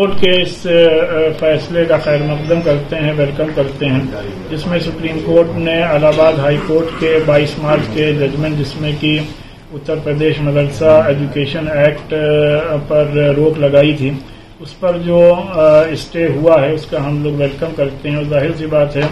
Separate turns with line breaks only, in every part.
Court के इस फैसले का खैर मकदम करते हैं वेलकम करते हैं, जिसमें सुप्रीम कोर्ट ने इलाहाबाद हाई कोर्ट के 22 मार्च के जजमेंट जिसमें कि उत्तर प्रदेश मदरसा एजुकेशन एक्ट पर रोक लगाई थी। उस पर जो स्टे हुआ है, उसका हम लोग वेलकम करते हैं। और ज़ाहिर सी बात है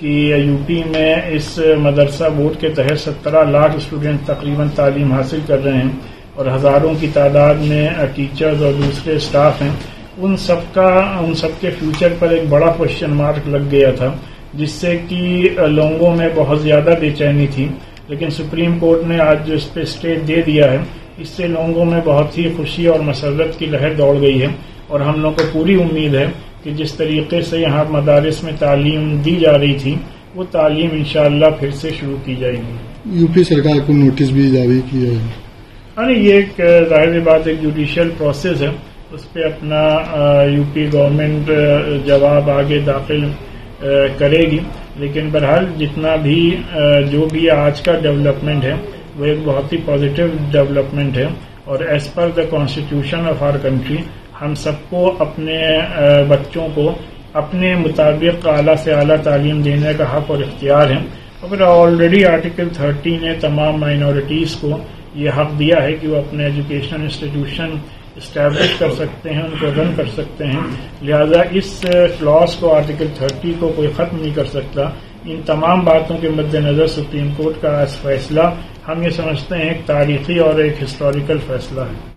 कि यूपी में इस मदरसा बोर्ड के तहत सत्रह लाख स्टूडेंट तकरीबन तालीम हासिल कर रहे हैं और हज़ारों की तादाद में टीचर्स और दूसरे स्टाफ हैं। उन सबका उन सबके फ्यूचर पर एक बड़ा क्वेश्चन मार्क लग गया था जिससे कि लोगों में बहुत ज़्यादा बेचैनी थी। लेकिन सुप्रीम कोर्ट ने आज जो इस पे स्टे दे दिया है इससे लोगों में बहुत ही खुशी और मसरत की लहर दौड़ गई है। और हम लोग को पूरी उम्मीद है कि जिस तरीके से यहाँ मदारस में तालीम दी जा रही थी वो तालीम इंशाला फिर से शुरू की जाएगी।
यूपी सरकार को नोटिस भी जारी किया है।
हाँ ये एक ज़ाहिर बात एक जुडिशियल प्रोसेस है। उस पर अपना यूपी गवर्नमेंट जवाब आगे दाखिल करेगी। लेकिन बहरहाल जितना भी जो भी आज का डेवलपमेंट है, वो एक बहुत ही पॉजिटिव डेवलपमेंट है। और as per the constitution of our country हम सबको अपने बच्चों को अपने मुताबिक आला से आला तालीम देने का हक और इख्तियार है। और ऑलरेडी आर्टिकल थर्टी ने तमाम माइनॉरिटीज को ये हक दिया है कि वो अपने एजुकेशन इंस्टीट्यूशन इस्टेब्लिश कर सकते हैं उनको रन कर सकते हैं। लिहाजा इस क्लॉज को आर्टिकल थर्टी को कोई खत्म नहीं कर सकता। इन तमाम बातों के मद्देनजर सुप्रीम कोर्ट का फैसला, हम ये समझते हैं, एक तारीखी और एक हिस्टोरिकल फैसला है।